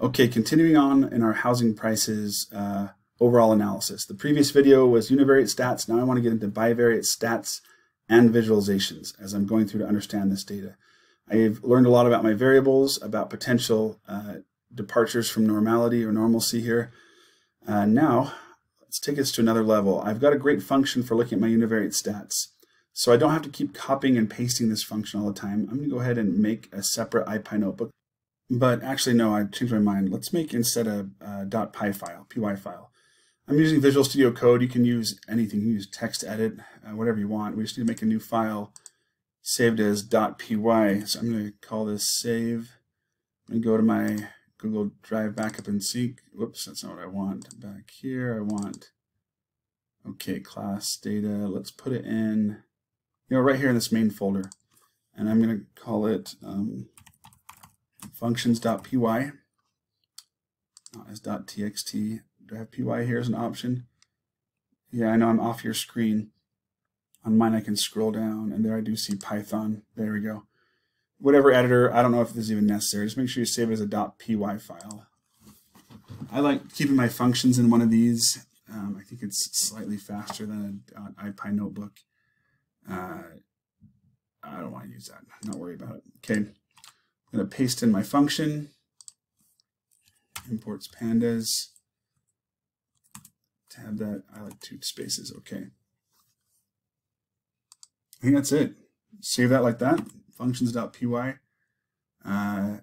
Okay, continuing on in our housing prices uh, overall analysis. The previous video was univariate stats. Now I want to get into bivariate stats and visualizations as I'm going through to understand this data. I've learned a lot about my variables, about potential uh, departures from normality or normalcy here. Uh, now, let's take this to another level. I've got a great function for looking at my univariate stats. So I don't have to keep copying and pasting this function all the time. I'm going to go ahead and make a separate IPy notebook. But actually, no, I changed my mind. Let's make instead a, a .py file, py file. I'm using Visual Studio Code. You can use anything. You can use TextEdit, uh, whatever you want. We just need to make a new file saved as .py. So I'm going to call this save. To go to my Google Drive backup and seek. Whoops, that's not what I want. Back here, I want, okay, class data. Let's put it in, you know, right here in this main folder. And I'm going to call it um, functions.py, not as .txt. Do I have py here as an option? Yeah, I know I'm off your screen. On mine, I can scroll down, and there I do see Python. There we go. Whatever editor, I don't know if this is even necessary. Just make sure you save it as a .py file. I like keeping my functions in one of these. Um, I think it's slightly faster than an IPy notebook. Uh, I don't want to use that. Not worried about it. Okay. I'm going to paste in my function, imports pandas, tab that, I like two spaces, okay. I think that's it. Save that like that, functions.py. Uh,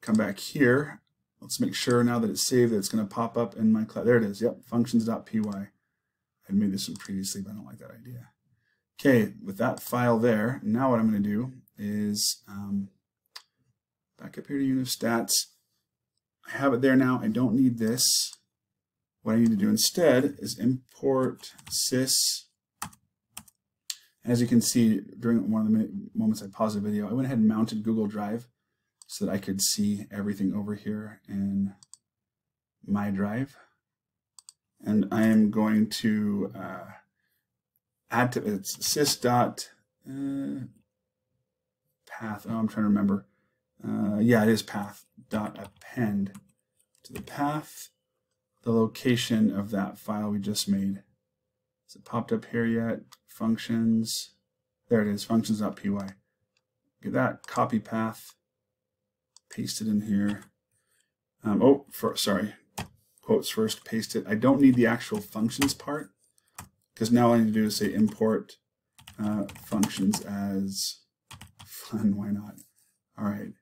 come back here. Let's make sure now that it's saved that it's going to pop up in my cloud. There it is. Yep, functions.py. I made this one previously, but I don't like that idea. Okay, with that file there, now what I'm going to do is um, Back up here to unit stats. I have it there now. I don't need this. What I need to do instead is import sys. As you can see, during one of the moments I paused the video, I went ahead and mounted Google Drive so that I could see everything over here in my drive. And I am going to uh, add to it's sys dot uh, path. Oh, I'm trying to remember uh, yeah, it is path dot append to the path the location of that file we just made. Is it popped up here yet? Functions. There it is, functions.py. Get that copy path, paste it in here. Um, oh, for, sorry, quotes first, paste it. I don't need the actual functions part because now all I need to do is say import uh, functions as fun. Why not? All right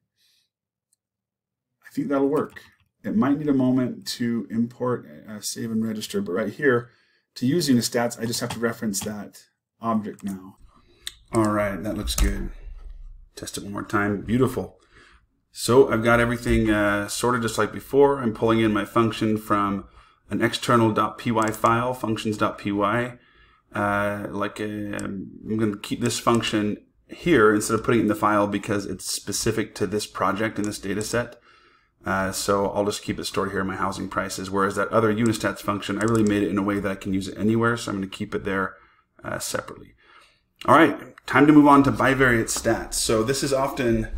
think that'll work. It might need a moment to import, uh, save, and register, but right here, to use Unistats, I just have to reference that object now. All right, that looks good. Test it one more time. Beautiful. So I've got everything uh, sorted just like before. I'm pulling in my function from an external .py file, functions.py. Uh, like a, uh, I'm going to keep this function here instead of putting it in the file because it's specific to this project in this data set. Uh, so I'll just keep it stored here in my housing prices. Whereas that other Unistats function, I really made it in a way that I can use it anywhere. So I'm going to keep it there uh, separately. All right, time to move on to bivariate stats. So this is often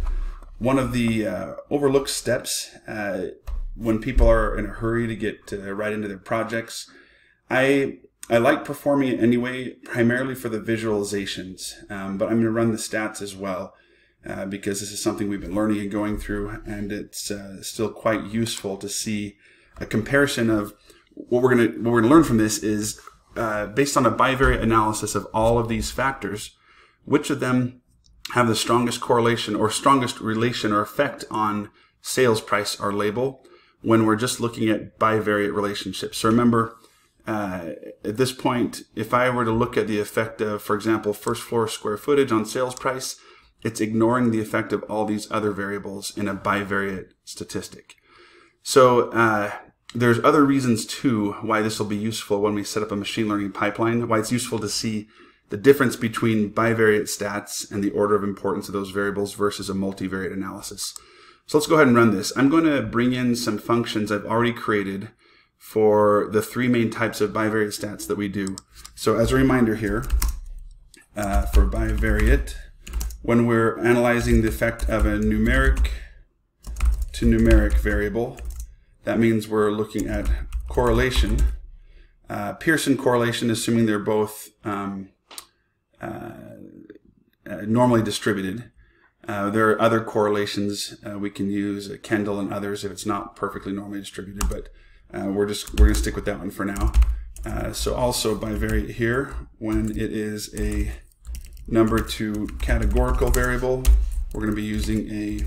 one of the uh, overlooked steps uh, when people are in a hurry to get right into their projects. I I like performing it anyway, primarily for the visualizations, um, but I'm going to run the stats as well uh, because this is something we've been learning and going through, and it's uh, still quite useful to see a comparison of what we're going to what we're to learn from this is uh, based on a bivariate analysis of all of these factors, which of them have the strongest correlation or strongest relation or effect on sales price or label when we're just looking at bivariate relationships. So remember, uh, at this point, if I were to look at the effect of, for example, first floor square footage on sales price, it's ignoring the effect of all these other variables in a bivariate statistic. So uh, there's other reasons too why this will be useful when we set up a machine learning pipeline, why it's useful to see the difference between bivariate stats and the order of importance of those variables versus a multivariate analysis. So let's go ahead and run this. I'm going to bring in some functions I've already created for the three main types of bivariate stats that we do. So as a reminder here, uh, for bivariate, when we're analyzing the effect of a numeric to numeric variable, that means we're looking at correlation. Uh, Pearson correlation, assuming they're both um, uh, uh, normally distributed. Uh, there are other correlations uh, we can use, uh, Kendall and others, if it's not perfectly normally distributed, but uh, we're just we're going to stick with that one for now. Uh, so also bivariate here, when it is a number to categorical variable, we're going to be using a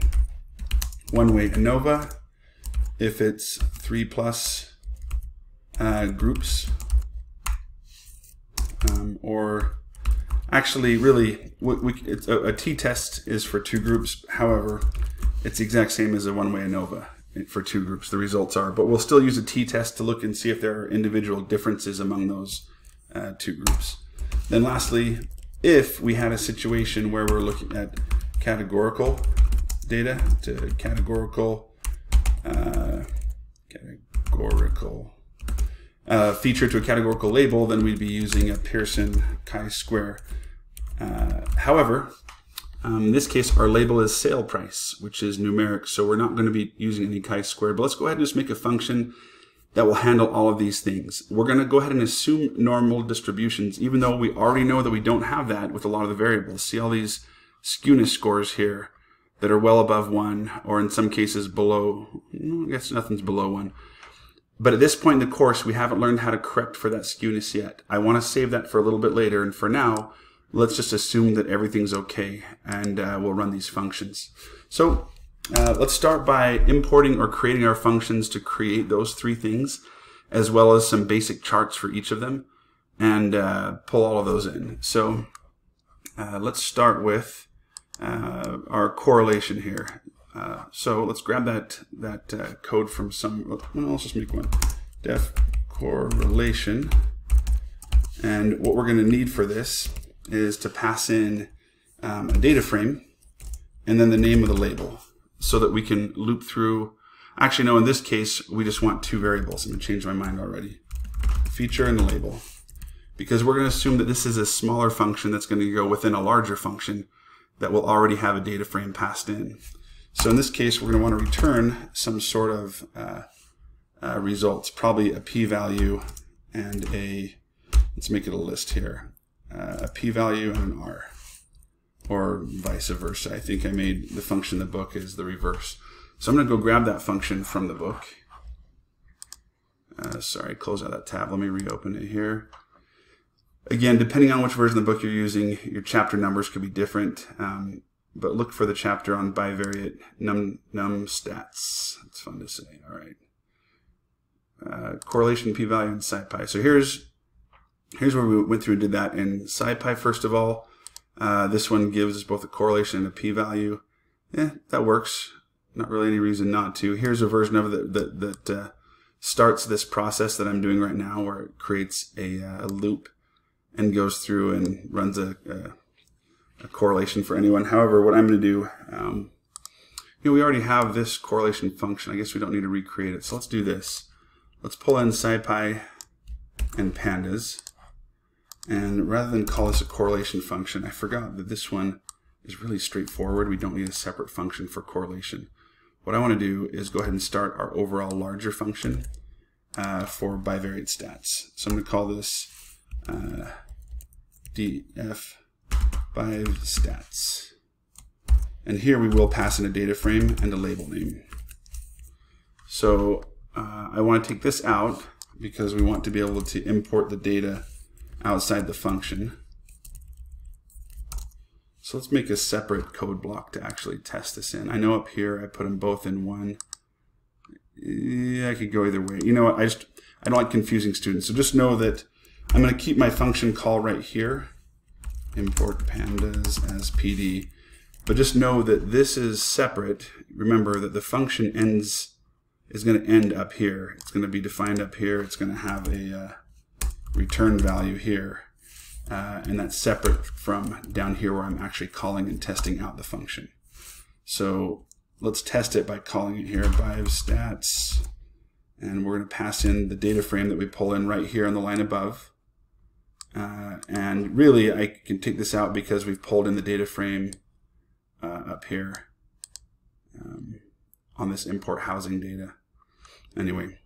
one-way ANOVA. If it's three plus groups, um, or Actually, really, we, we, a, a t-test is for two groups. However, it's the exact same as a one-way ANOVA for two groups, the results are. But we'll still use a t-test to look and see if there are individual differences among those uh, two groups. Then lastly, if we had a situation where we're looking at categorical data to categorical, uh, categorical uh, feature to a categorical label, then we'd be using a Pearson chi-square uh, however, um, in this case, our label is sale price, which is numeric, so we're not going to be using any chi-square. But let's go ahead and just make a function that will handle all of these things. We're going to go ahead and assume normal distributions, even though we already know that we don't have that with a lot of the variables. See all these skewness scores here that are well above 1, or in some cases below, I guess nothing's below 1. But at this point in the course, we haven't learned how to correct for that skewness yet. I want to save that for a little bit later, and for now, let's just assume that everything's okay and uh, we'll run these functions. So uh, let's start by importing or creating our functions to create those three things as well as some basic charts for each of them and uh, pull all of those in. So uh, let's start with uh, our correlation here. Uh, so let's grab that that code from some, well, let's just make one. Def correlation. And what we're going to need for this is to pass in um, a data frame and then the name of the label so that we can loop through. Actually, no, in this case, we just want two variables. I'm to change my mind already. Feature and the label. Because we're going to assume that this is a smaller function that's going to go within a larger function that will already have a data frame passed in. So in this case, we're going to want to return some sort of uh, uh, results, probably a p-value and a, let's make it a list here uh, a p-value and an r, or vice versa. I think I made the function the book is the reverse. So I'm going to go grab that function from the book. Uh, sorry, close out that tab. Let me reopen it here. Again, depending on which version of the book you're using, your chapter numbers could be different. Um, but look for the chapter on bivariate num, num stats. It's fun to say. All right. Uh, correlation p-value and scipy. So here's Here's where we went through and did that in SciPy first of all. Uh, this one gives us both a correlation and a p-value. Yeah, that works. Not really any reason not to. Here's a version of it that, that, that uh, starts this process that I'm doing right now where it creates a, uh, a loop and goes through and runs a, a, a, correlation for anyone. However, what I'm going to do, um, you know, we already have this correlation function. I guess we don't need to recreate it. So let's do this. Let's pull in SciPy and pandas. And rather than call this a correlation function, I forgot that this one is really straightforward. We don't need a separate function for correlation. What I want to do is go ahead and start our overall larger function uh, for bivariate stats. So I'm going to call this uh, df biv stats. And here we will pass in a data frame and a label name. So uh, I want to take this out because we want to be able to import the data outside the function. So let's make a separate code block to actually test this in. I know up here I put them both in one. Yeah, I could go either way. You know what? I just I don't like confusing students. So just know that I'm going to keep my function call right here. Import pandas as PD. But just know that this is separate. Remember that the function ends is going to end up here. It's going to be defined up here. It's going to have a uh, return value here. Uh, and that's separate from down here where I'm actually calling and testing out the function. So let's test it by calling it here biv stats. And we're going to pass in the data frame that we pull in right here on the line above. Uh, and really, I can take this out because we've pulled in the data frame uh, up here um, on this import housing data. Anyway,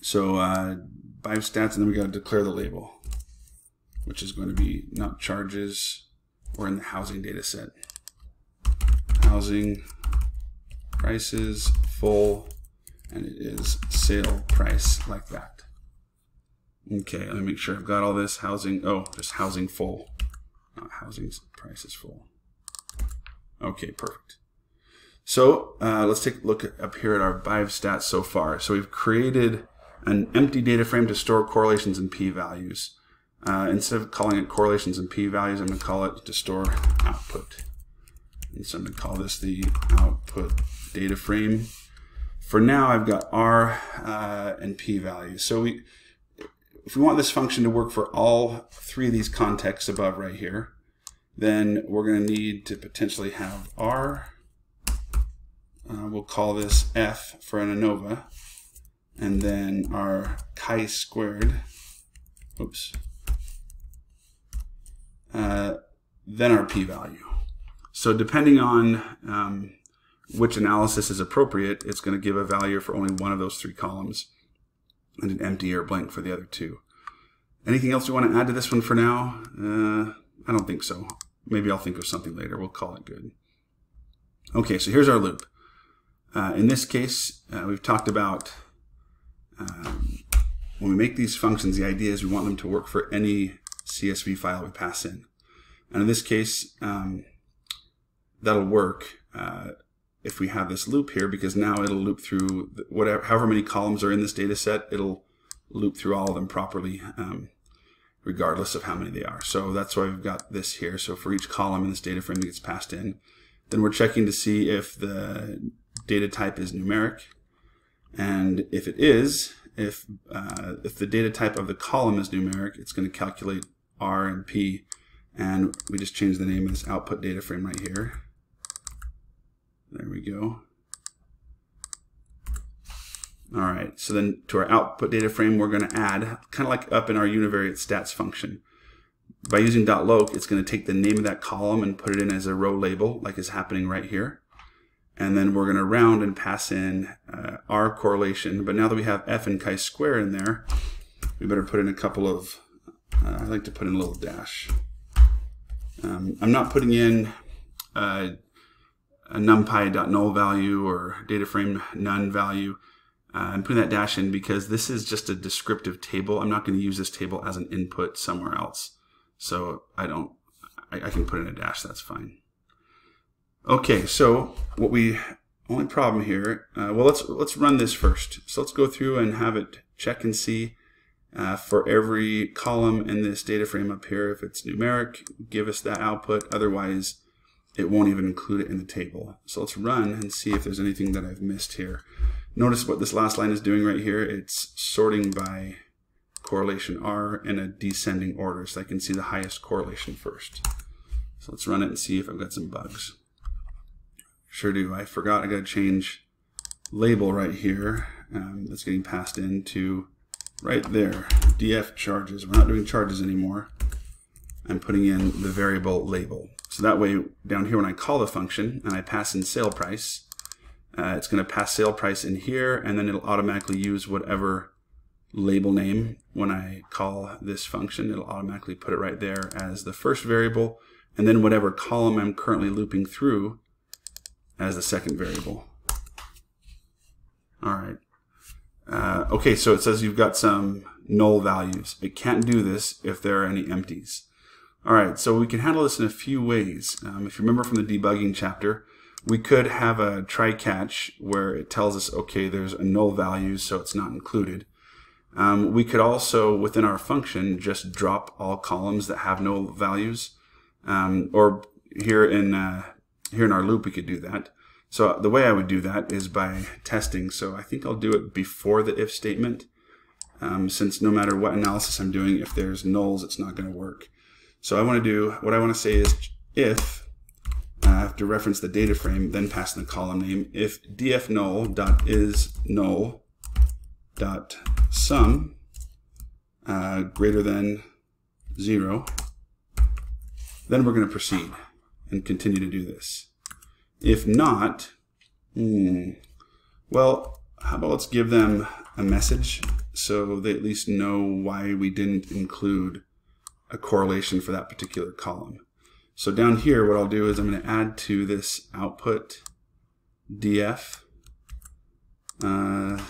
so five stats, and then we got to declare the label, which is going to be not charges or in the housing data set. Housing prices full, and it is sale price like that. Okay, let me make sure I've got all this housing. Oh, just housing full. Not housing price is full. Okay, perfect. So uh, let's take a look up here at our Vive stats so far. So we've created an empty data frame to store correlations and p-values. Uh, instead of calling it correlations and p-values, I'm going to call it to store output. And so I'm going to call this the output data frame. For now, I've got R uh, and p values. So we, if we want this function to work for all three of these contexts above right here, then we're going to need to potentially have R. Uh, we'll call this F for an ANOVA. And then our chi-squared, oops, uh, then our p-value. So depending on um, which analysis is appropriate, it's going to give a value for only one of those three columns and an empty or blank for the other two. Anything else you want to add to this one for now? Uh, I don't think so. Maybe I'll think of something later. We'll call it good. Okay, so here's our loop. Uh, in this case, uh, we've talked about um, when we make these functions, the idea is we want them to work for any CSV file we pass in. And in this case, um, that'll work uh, if we have this loop here because now it'll loop through whatever, however many columns are in this data set, it'll loop through all of them properly um, regardless of how many they are. So that's why we've got this here. So for each column in this data frame that gets passed in, then we're checking to see if the data type is numeric. And if it is, if, uh, if the data type of the column is numeric, it's going to calculate R and P. And we just change the name of this output data frame right here. There we go. All right, so then to our output data frame, we're going to add, kind of like up in our univariate stats function. By using dot .loc, it's going to take the name of that column and put it in as a row label, like is happening right here. And then we're going to round and pass in uh, our correlation. But now that we have f and chi-square in there, we better put in a couple of, uh, I like to put in a little dash. Um, I'm not putting in uh, a numpy.null value or data frame none value. Uh, I'm putting that dash in because this is just a descriptive table. I'm not going to use this table as an input somewhere else. So I don't, I, I can put in a dash, that's fine. Okay, so what we, only problem here, uh, well, let's, let's run this first. So let's go through and have it check and see uh, for every column in this data frame up here. If it's numeric, give us that output. Otherwise, it won't even include it in the table. So let's run and see if there's anything that I've missed here. Notice what this last line is doing right here. It's sorting by correlation R in a descending order so I can see the highest correlation first. So let's run it and see if I've got some bugs. Sure do. I forgot I got to change label right here um, that's getting passed into right there. DF charges. We're not doing charges anymore. I'm putting in the variable label. So that way down here when I call the function and I pass in sale price, uh, it's going to pass sale price in here and then it'll automatically use whatever label name when I call this function. It'll automatically put it right there as the first variable and then whatever column I'm currently looping through as the second variable. All right. Uh, okay, so it says you've got some null values. It can't do this if there are any empties. All right, so we can handle this in a few ways. Um, if you remember from the debugging chapter, we could have a try catch where it tells us, okay, there's a null value, so it's not included. Um, we could also, within our function, just drop all columns that have null values. Um, or here in, uh, here in our loop, we could do that. So the way I would do that is by testing. So I think I'll do it before the if statement, um, since no matter what analysis I'm doing, if there's nulls, it's not going to work. So I want to do, what I want to say is if, uh, I have to reference the data frame, then pass in the column name, if df null dot is null dot sum uh, greater than zero, then we're going to proceed and continue to do this. If not, hmm, well, how about let's give them a message so they at least know why we didn't include a correlation for that particular column. So down here, what I'll do is I'm going to add to this output df. Uh,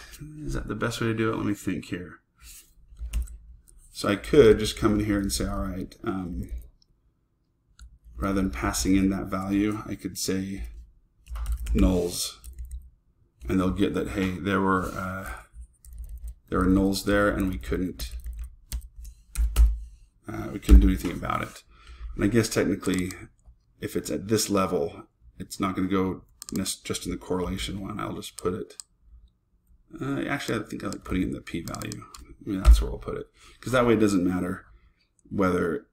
is that the best way to do it? Let me think here. So I could just come in here and say, all right, um, rather than passing in that value, I could say nulls. And they'll get that, hey, there were, uh, there were nulls there and we couldn't, uh, we couldn't do anything about it. And I guess technically, if it's at this level, it's not going to go just in the correlation one. I'll just put it. Uh, actually, I think I like putting in the p-value. I mean, that's where I'll put it. Because that way it doesn't matter whether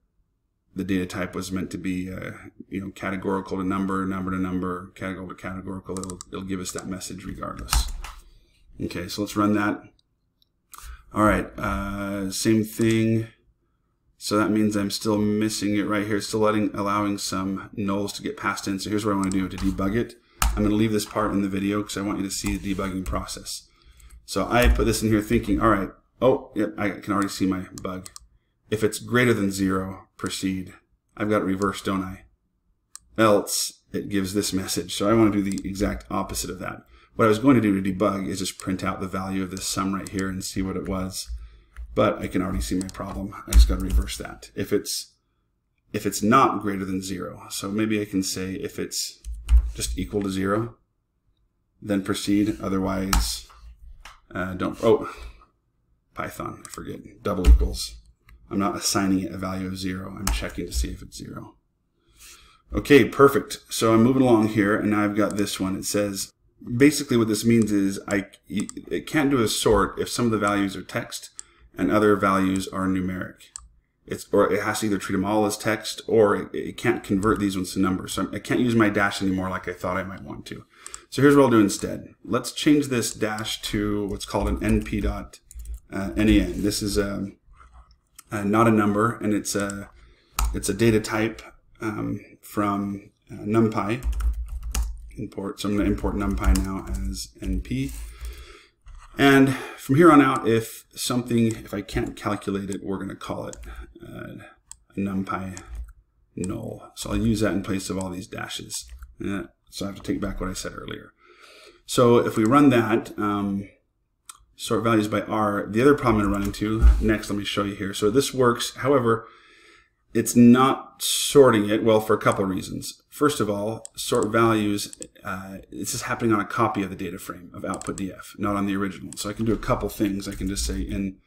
the data type was meant to be, uh, you know, categorical to number, number to number, categorical to categorical. It'll, it'll give us that message regardless. Okay, so let's run that. All right, uh, same thing. So that means I'm still missing it right here, still letting allowing some nulls to get passed in. So here's what I want to do to debug it. I'm going to leave this part in the video because I want you to see the debugging process. So I put this in here thinking, all right, oh, yep, I can already see my bug. If it's greater than zero, proceed. I've got it reversed, don't I? Else, it gives this message. So I want to do the exact opposite of that. What I was going to do to debug is just print out the value of this sum right here and see what it was but I can already see my problem. I just got to reverse that. If it's if it's not greater than zero, so maybe I can say if it's just equal to zero, then proceed. Otherwise, uh, don't. Oh, Python, I forget. Double equals. I'm not assigning it a value of zero. I'm checking to see if it's zero. Okay, perfect. So I'm moving along here, and now I've got this one. It says basically what this means is I it can't do a sort if some of the values are text and other values are numeric. It's, or it has to either treat them all as text or it, it can't convert these ones to numbers. So I can't use my dash anymore like I thought I might want to. So here's what I'll do instead. Let's change this dash to what's called an np dot uh. This is a, a, not a number and it's a it's a data type um, from uh, NumPy import. So I'm going to import NumPy now as np. And from here on out, if something, if I can't calculate it, we're going to call it uh, numpy null. So I'll use that in place of all these dashes. Yeah, so I have to take back what I said earlier. So if we run that, um, sort values by R, the other problem to run into, next let me show you here. So this works, however, it's not sorting it well for a couple of reasons. First of all, sort values, uh, this is happening on a copy of the data frame of output df, not on the original. So I can do a couple things. I can just say in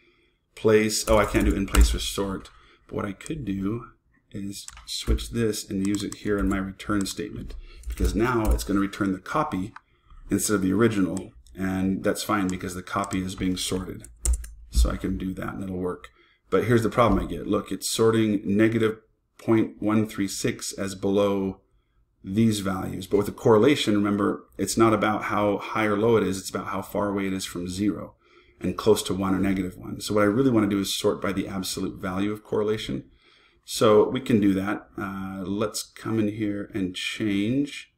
place, oh, I can't do in place with sort. But what I could do is switch this and use it here in my return statement because now it's going to return the copy instead of the original. And that's fine because the copy is being sorted. So I can do that and it'll work. But here's the problem I get. Look, it's sorting negative 0.136 as below these values. But with a correlation, remember, it's not about how high or low it is. It's about how far away it is from zero and close to one or negative one. So what I really want to do is sort by the absolute value of correlation. So we can do that. Uh, let's come in here and change.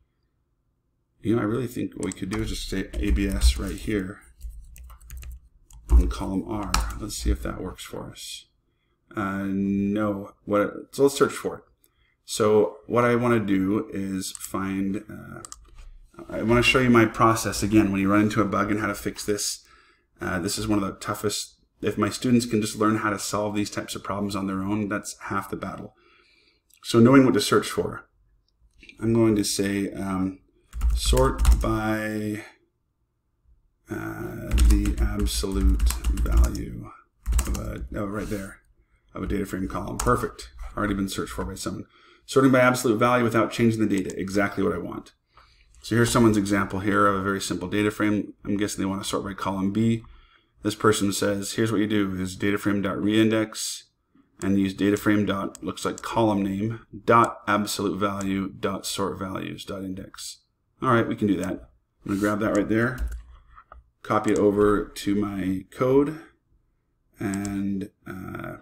You know, I really think what we could do is just say ABS right here on column R. Let's see if that works for us. Uh, no. What? So let's search for it. So what I want to do is find. Uh, I want to show you my process again when you run into a bug and how to fix this. Uh, this is one of the toughest. If my students can just learn how to solve these types of problems on their own, that's half the battle. So knowing what to search for, I'm going to say um, sort by uh, the absolute value of a, oh, right there, of a data frame column. Perfect. Already been searched for by someone. Sorting by absolute value without changing the data. Exactly what I want. So here's someone's example here of a very simple data frame. I'm guessing they want to sort by column B. This person says, here's what you do is data frame.reindex and use data frame dot looks like column name dot absolute value dot sort values dot index. All right, we can do that. I'm gonna grab that right there copy it over to my code and uh,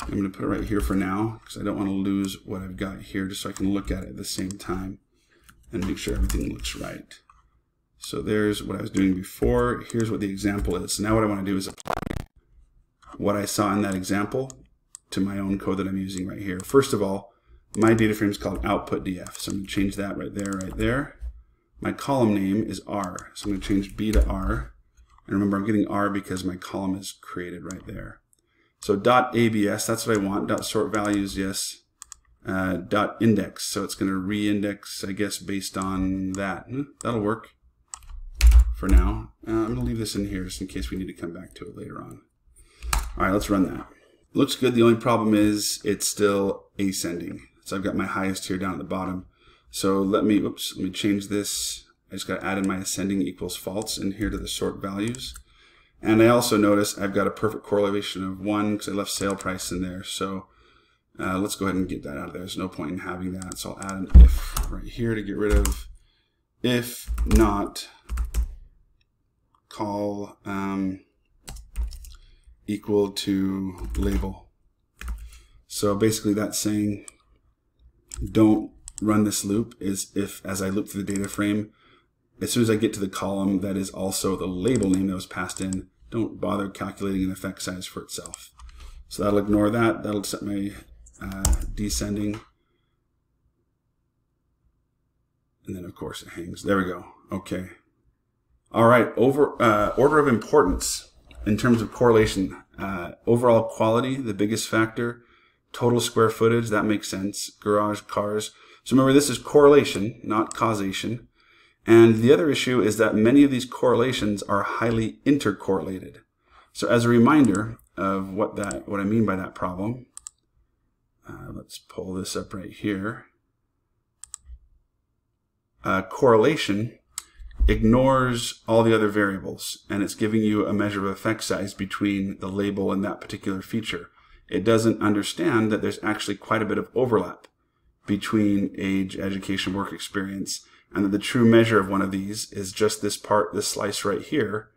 I'm to put it right here for now because I don't want to lose what I've got here just so I can look at it at the same time and make sure everything looks right. So there's what I was doing before. Here's what the example is. So now what I want to do is apply what I saw in that example to my own code that I'm using right here. First of all, my data frame is called output df. So I'm to change that right there, right there. My column name is R. So I'm going to change B to R. And remember, I'm getting R because my column is created right there. So dot ABS, that's what I want. Dot sort values, yes. Uh, dot index, so it's going to re-index, I guess, based on that. Hmm, that'll work for now. Uh, I'm going to leave this in here just in case we need to come back to it later on. All right, let's run that. Looks good. The only problem is it's still ascending. So I've got my highest here down at the bottom. So let me, oops, let me change this. I just got to add in my ascending equals false in here to the sort values. And I also notice I've got a perfect correlation of 1 because I left sale price in there. So uh, let's go ahead and get that out of there. There's no point in having that. So I'll add an if right here to get rid of if not col um, equal to label. So basically that's saying don't run this loop is if as I loop through the data frame, as soon as I get to the column that is also the label name that was passed in, don't bother calculating an effect size for itself. So that'll ignore that. That'll set my uh, descending. And then of course it hangs. There we go. Okay. All right. Over uh, order of importance in terms of correlation. Uh, overall quality, the biggest factor. Total square footage, that makes sense. Garage cars. So remember, this is correlation, not causation. And the other issue is that many of these correlations are highly intercorrelated. So as a reminder of what that what I mean by that problem, uh, let's pull this up right here. Uh, correlation ignores all the other variables and it's giving you a measure of effect size between the label and that particular feature. It doesn't understand that there's actually quite a bit of overlap between age, education, work experience, and that the true measure of one of these is just this part, this slice right here.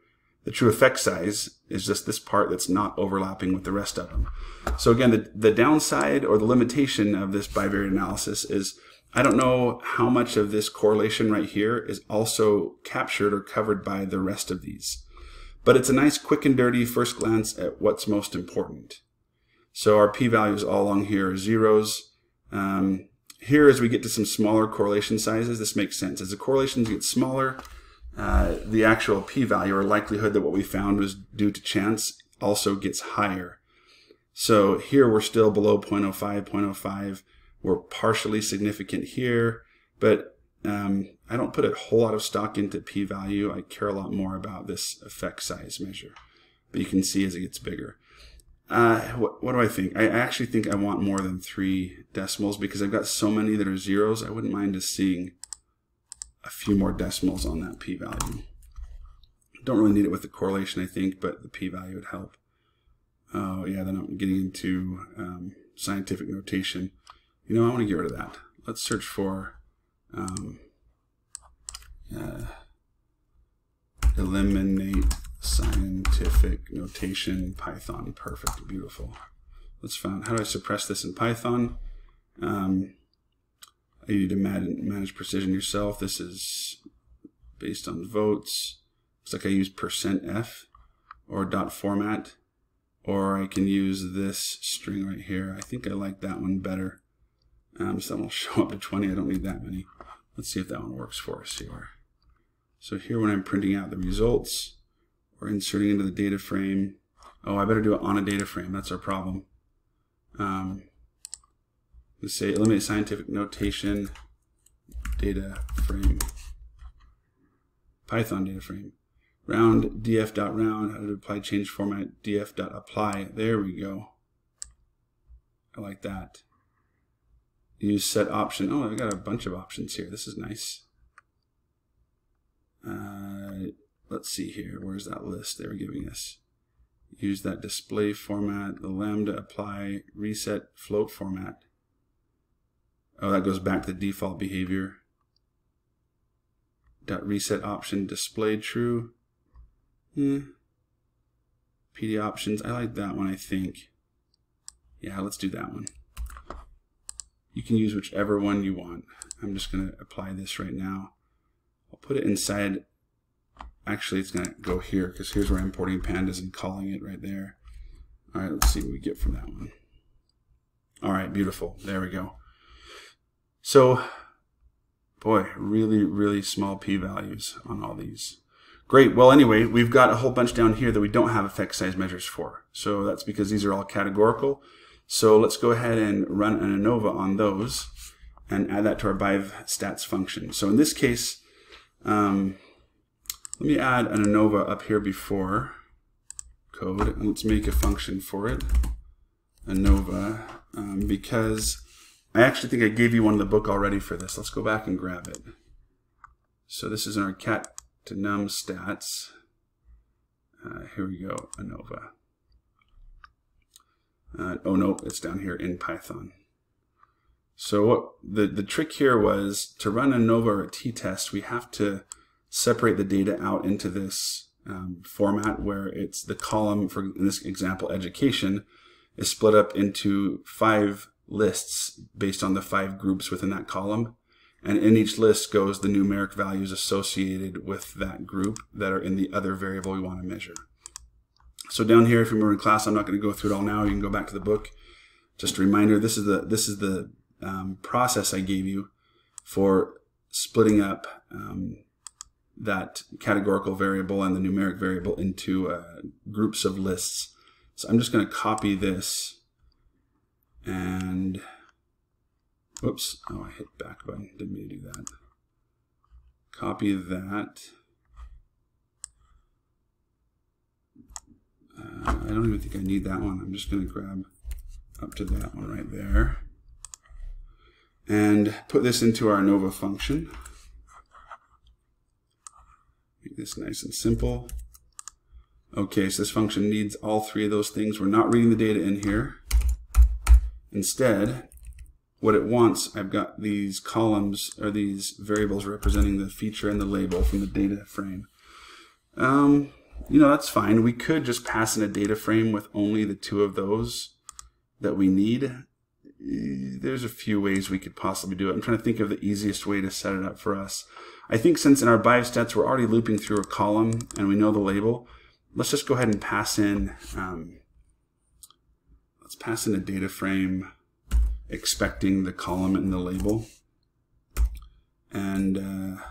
The true effect size is just this part that's not overlapping with the rest of them. So again, the, the downside or the limitation of this bivariate analysis is I don't know how much of this correlation right here is also captured or covered by the rest of these. But it's a nice quick and dirty first glance at what's most important. So our p-values all along here are zeros. Um, here, as we get to some smaller correlation sizes, this makes sense. As the correlations get smaller, uh, the actual p-value or likelihood that what we found was due to chance also gets higher. So here we're still below 0.05, 0.05. We're partially significant here, but um, I don't put a whole lot of stock into p-value. I care a lot more about this effect size measure. But you can see as it gets bigger. Uh, what, what do I think? I actually think I want more than three decimals because I've got so many that are zeros. I wouldn't mind just seeing a few more decimals on that p-value. Don't really need it with the correlation, I think, but the p-value would help. Oh, yeah, then I'm getting into um, scientific notation. You know, I want to get rid of that. Let's search for um, uh, eliminate scientific notation Python. Perfect, beautiful. Let's find how do I suppress this in Python? Um, you need to manage precision yourself. This is based on votes. Looks like I use percent %f or dot format, or I can use this string right here. I think I like that one better. Um, so that will show up to 20. I don't need that many. Let's see if that one works for us here. So here when I'm printing out the results or inserting into the data frame, oh, I better do it on a data frame. That's our problem. Um, let's say eliminate scientific notation data frame. Python data frame. Round df.round, how to apply change format df.apply. There we go. I like that use set option. Oh, I've got a bunch of options here. This is nice. Uh, let's see here. Where's that list they were giving us? Use that display format, the lambda apply, reset float format. Oh, that goes back to the default behavior. Dot reset option display true. Hmm. PD options. I like that one, I think. Yeah, let's do that one. You can use whichever one you want. I'm just going to apply this right now. I'll put it inside actually it's going to go here because here's where I'm importing pandas and calling it right there. All right, let's see what we get from that one. All right, beautiful. There we go. So, boy, really, really small p-values on all these. Great. Well, anyway, we've got a whole bunch down here that we don't have effect size measures for. So that's because these are all categorical. So let's go ahead and run an ANOVA on those and add that to our Bive stats function. So in this case, um, let me add an ANOVA up here before code, and let's make a function for it, ANOVA, um, because I actually think I gave you one in the book already for this. Let's go back and grab it. So this is in our cat to num stats. Uh, here we go, ANOVA. Uh, oh no, it's down here in Python. So what the, the trick here was to run ANOVA or a t-test, we have to separate the data out into this um, format where it's the column, for in this example, education, is split up into five lists based on the five groups within that column. And in each list goes the numeric values associated with that group that are in the other variable we want to measure. So down here, if you remember in class, I'm not going to go through it all now. You can go back to the book. Just a reminder, this is the, this is the um, process I gave you for splitting up um, that categorical variable and the numeric variable into uh, groups of lists. So I'm just going to copy this and whoops, oh, I hit back button, didn't mean to do that. Copy that. Uh, I don't even think I need that one. I'm just going to grab up to that one right there and put this into our ANOVA function. Make this nice and simple. Okay, so this function needs all three of those things. We're not reading the data in here. Instead, what it wants, I've got these columns or these variables representing the feature and the label from the data frame. Um, you know, that's fine. We could just pass in a data frame with only the two of those that we need. There's a few ways we could possibly do it. I'm trying to think of the easiest way to set it up for us. I think since in our biostats we're already looping through a column and we know the label, let's just go ahead and pass in um, let's pass in a data frame expecting the column and the label. And uh,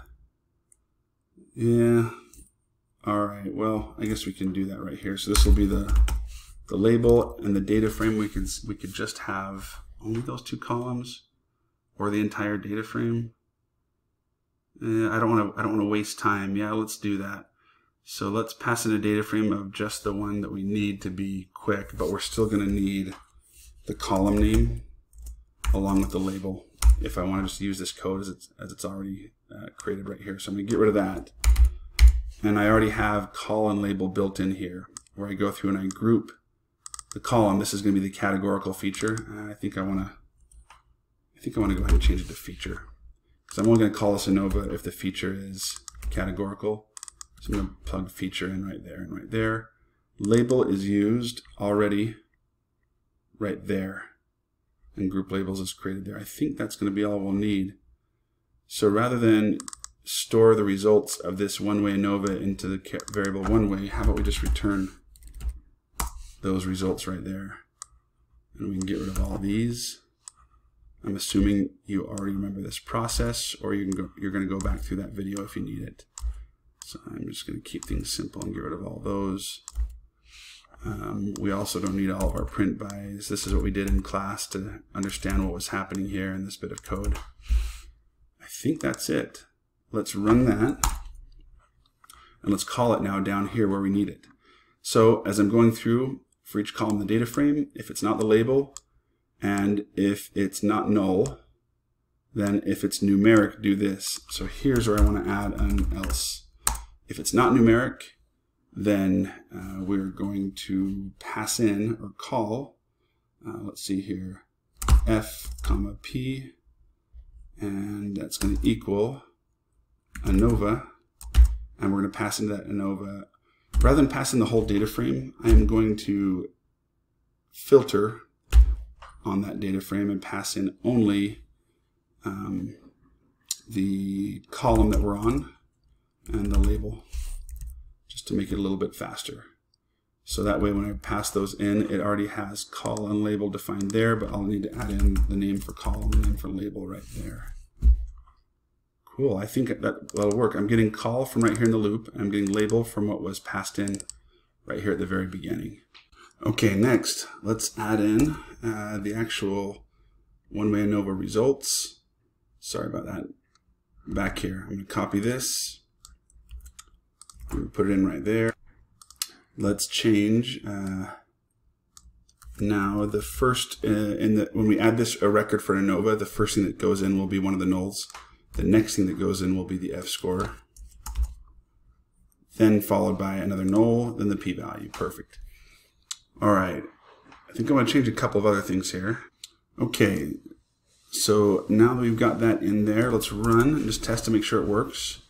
yeah, all right, well, I guess we can do that right here. So this will be the, the label and the data frame. We can, we could just have only those two columns or the entire data frame. Eh, I don't want to, I don't want to waste time. Yeah, let's do that. So let's pass in a data frame of just the one that we need to be quick, but we're still going to need the column name along with the label if I want to just use this code as it's, as it's already uh, created right here. So I'm going to get rid of that. And I already have col and label built in here where I go through and I group the column. This is going to be the categorical feature. I think I want to I think I want to go ahead and change it to feature because I'm only going to call this ANOVA if the feature is categorical. So I'm going to plug feature in right there and right there. Label is used already right there. And group labels is created there. I think that's going to be all we'll need. So rather than store the results of this one-way ANOVA into the variable one-way, how about we just return those results right there. And we can get rid of all these. I'm assuming you already remember this process, or you can go, you're going to go back through that video if you need it. So I'm just going to keep things simple and get rid of all those. Um, we also don't need all of our print bys. This is what we did in class to understand what was happening here in this bit of code. I think that's it. Let's run that. And let's call it now down here where we need it. So as I'm going through for each column in the data frame, if it's not the label, and if it's not null, then if it's numeric, do this. So here's where I want to add an else. If it's not numeric, then uh, we're going to pass in or call, uh, let's see here, f comma p, and that's going to equal ANOVA, and we're going to pass into that ANOVA. Rather than passing the whole data frame, I'm going to filter on that data frame and pass in only um, the column that we're on and the label. just to make it a little bit faster. So that way when I pass those in, it already has col and label defined there, but I'll need to add in the name for col and the name for label right there. Cool, I think that, that'll work. I'm getting col from right here in the loop. I'm getting label from what was passed in right here at the very beginning. Okay, next, let's add in uh, the actual one-way ANOVA results. Sorry about that. Back here, I'm going to copy this. Put it in right there. Let's change uh, now the first uh, in the when we add this a record for ANOVA, the first thing that goes in will be one of the nulls. The next thing that goes in will be the F score. Then followed by another null, then the p-value. Perfect. All right. I think I'm going to change a couple of other things here. Okay. So now that we've got that in there, let's run and just test to make sure it works.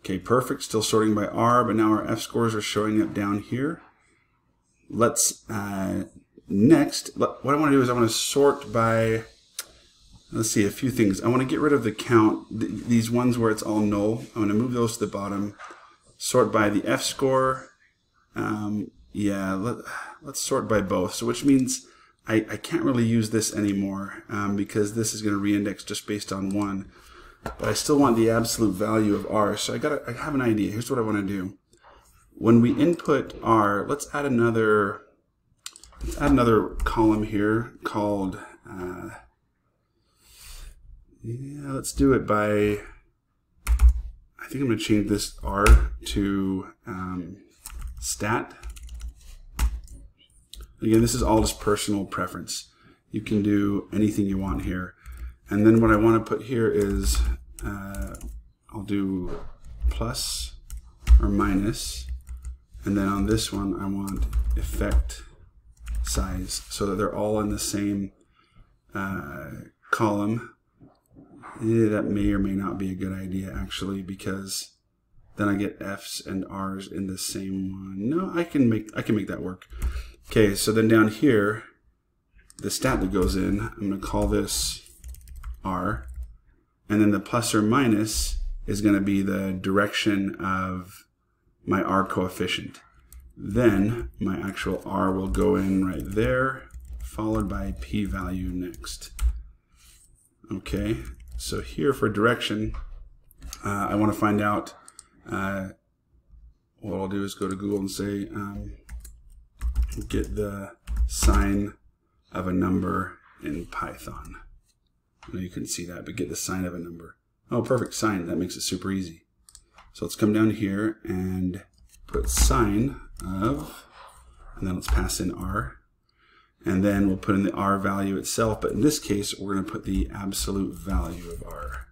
Okay, perfect. Still sorting by R, but now our F scores are showing up down here. Let's, uh, next, what I want to do is I want to sort by, let's see, a few things. I want to get rid of the count, th these ones where it's all null. I'm going to move those to the bottom. Sort by the F score. Um, yeah, let, let's sort by both. So which means I, I can't really use this anymore um, because this is going to reindex just based on one but I still want the absolute value of r. So I got I have an idea. Here's what I want to do. When we input r, let's add another let's add another column here called uh, yeah. Let's do it by. I think I'm going to change this r to um, stat. Again, this is all just personal preference. You can do anything you want here. And then what I want to put here is, uh, I'll do plus or minus, and then on this one I want effect size so that they're all in the same uh, column. Yeah, that may or may not be a good idea actually because then I get F's and R's in the same one. No, I can make I can make that work. Okay, so then down here, the stat that goes in, I'm going to call this r. And then the plus or minus is going to be the direction of my r coefficient. Then my actual r will go in right there, followed by p-value next. Okay, so here for direction, uh, I want to find out, uh, what I'll do is go to Google and say, um, get the sign of a number in Python you couldn't see that, but get the sign of a number. Oh, perfect, sign. That makes it super easy. So let's come down here and put sign of, and then let's pass in R. And then we'll put in the R value itself, but in this case, we're going to put the absolute value of R.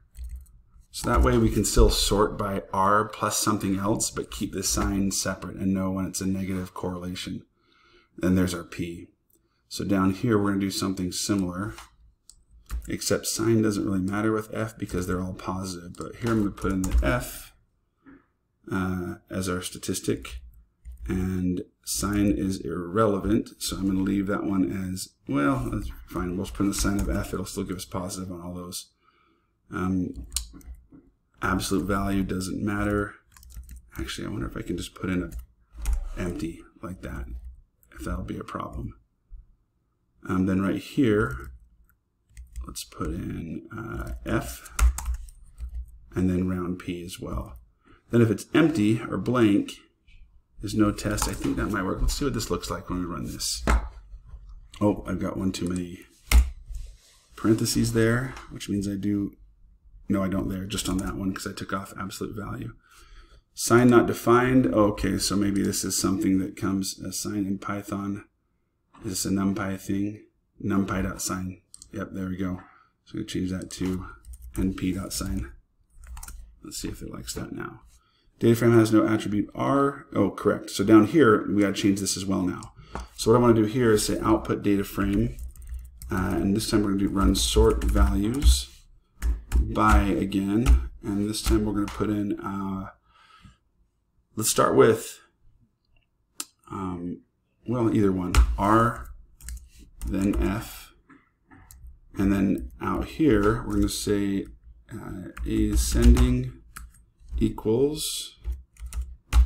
So that way we can still sort by R plus something else, but keep the sign separate and know when it's a negative correlation. Then there's our P. So down here, we're going to do something similar except sign doesn't really matter with F because they're all positive. But here I'm going to put in the F uh, as our statistic, and sign is irrelevant, so I'm going to leave that one as, well, that's fine. We'll just put in the sign of F. It'll still give us positive on all those. Um, absolute value doesn't matter. Actually, I wonder if I can just put in a empty like that, if that'll be a problem. Um, then right here, Let's put in uh, F and then round P as well. Then if it's empty or blank, there's no test. I think that might work. Let's see what this looks like when we run this. Oh, I've got one too many parentheses there, which means I do, no, I don't there, just on that one because I took off absolute value. Sign not defined. Okay, so maybe this is something that comes as sign in Python. Is this a NumPy thing? NumPy.sign. Yep, there we go. So we change that to np.sign. Let's see if it likes that now. Data frame has no attribute r. Oh, correct. So down here, we got to change this as well now. So what I want to do here is say output data frame. Uh, and this time we're going to do run sort values by again. And this time we're going to put in, uh, let's start with, um, well, either one, r, then f, and then out here, we're going to say uh, ascending equals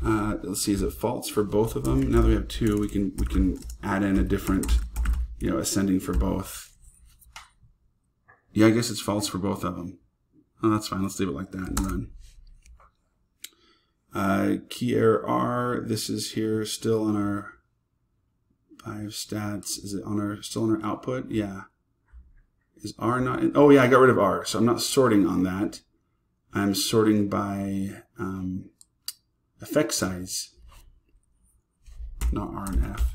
Uh, let's see, is it false for both of them? Now that we have two, we can we can add in a different, you know, ascending for both. Yeah, I guess it's false for both of them. Oh, that's fine. Let's leave it like that and run. Uh, key error R. This is here still on our five stats. Is it on our still on our output? Yeah. Is R not? In, oh yeah, I got rid of R, so I'm not sorting on that. I'm sorting by um, effect size, not R and F.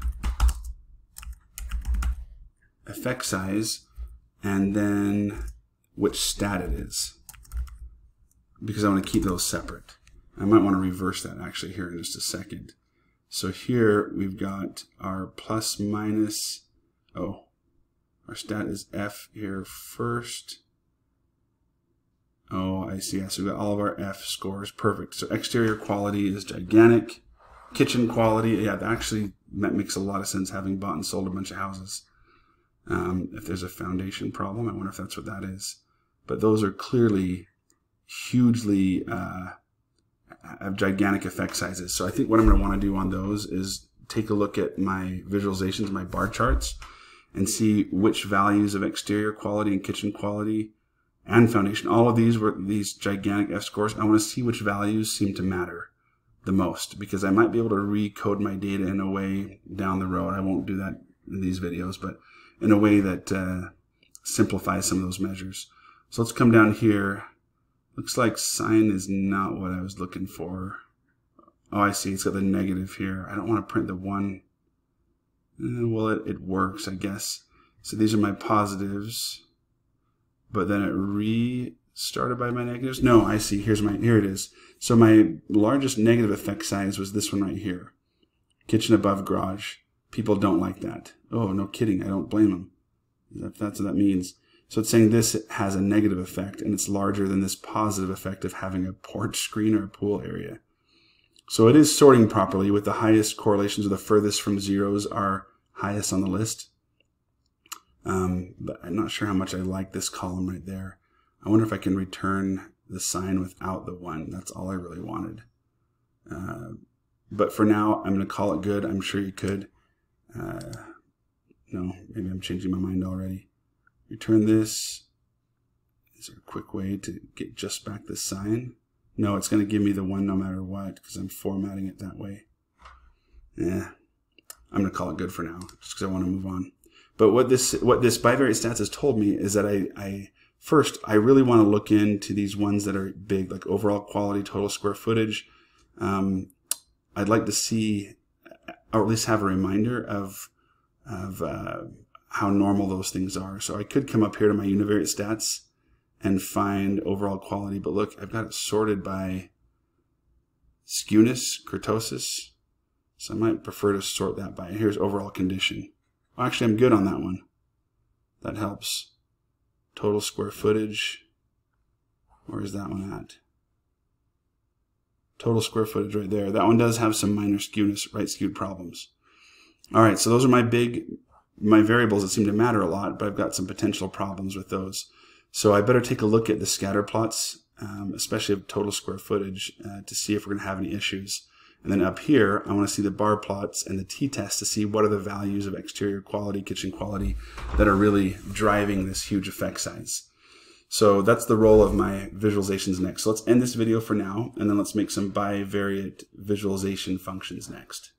Effect size, and then which stat it is, because I want to keep those separate. I might want to reverse that actually here in just a second. So here we've got our plus minus, oh, our stat is F here first. Oh, I see. So we've got all of our F scores. Perfect. So exterior quality is gigantic. Kitchen quality, yeah, actually that makes a lot of sense having bought and sold a bunch of houses. Um, if there's a foundation problem, I wonder if that's what that is. But those are clearly hugely uh, have gigantic effect sizes. So I think what I'm going to want to do on those is take a look at my visualizations, my bar charts, and see which values of exterior quality and kitchen quality and foundation. All of these were these gigantic F scores. I want to see which values seem to matter the most because I might be able to recode my data in a way down the road. I won't do that in these videos, but in a way that uh, simplifies some of those measures. So let's come down here. Looks like sign is not what I was looking for. Oh, I see. It's got the negative here. I don't want to print the one. Eh, well, it, it works, I guess. So these are my positives but then it restarted by my negatives. No, I see. Here's my, here it is. So my largest negative effect size was this one right here. Kitchen above garage. People don't like that. Oh, no kidding. I don't blame them. If that's what that means. So it's saying this has a negative effect and it's larger than this positive effect of having a porch screen or a pool area. So it is sorting properly with the highest correlations or the furthest from zeros are highest on the list. Um, but I'm not sure how much I like this column right there. I wonder if I can return the sign without the one. That's all I really wanted. Uh, but for now, I'm going to call it good. I'm sure you could. Uh, no, maybe I'm changing my mind already. Return this. Is there a quick way to get just back the sign? No, it's going to give me the one no matter what because I'm formatting it that way. Yeah, I'm going to call it good for now just because I want to move on. But what this what this bivariate stats has told me is that I, I first I really want to look into these ones that are big, like overall quality, total square footage. Um, I'd like to see, or at least have a reminder of of uh, how normal those things are. So I could come up here to my univariate stats and find overall quality, but look, I've got it sorted by skewness, kurtosis. So I might prefer to sort that by, here's overall condition. Actually, I'm good on that one. That helps. Total square footage. Where is that one at? Total square footage right there. That one does have some minor skewness, right skewed problems. All right, so those are my big, my variables that seem to matter a lot, but I've got some potential problems with those. So I better take a look at the scatter plots, um, especially of total square footage, uh, to see if we're going to have any issues. And then up here, I want to see the bar plots and the t-test to see what are the values of exterior quality, kitchen quality that are really driving this huge effect size. So that's the role of my visualizations next. So let's end this video for now, and then let's make some bivariate visualization functions next.